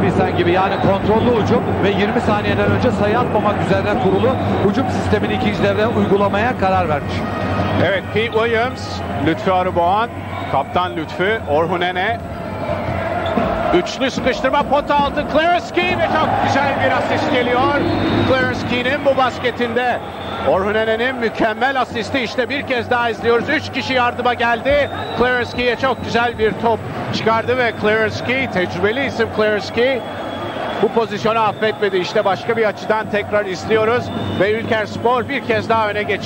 Pilsen gibi yani kontrollü hücum ve 20 saniyeden önce sayı atmamak üzerine kurulu hücum sistemini ikinci devre uygulamaya karar vermiş. Evet Pete Williams, Lütfü Arıboğan, kaptan Lütfü, Orhun Ene. Üçlü sıkıştırma pota altı Key ve çok güzel bir asist geliyor. Clarence Key'nin bu basketinde. Orhun Ene'nin mükemmel asisti işte bir kez daha izliyoruz. Üç kişi yardıma geldi. Clarence Key'e çok güzel bir top çıkardı ve Key, tecrübeli isim Key bu pozisyonu affetmedi. İşte başka bir açıdan tekrar izliyoruz ve Ülker Spor bir kez daha öne geçiyor.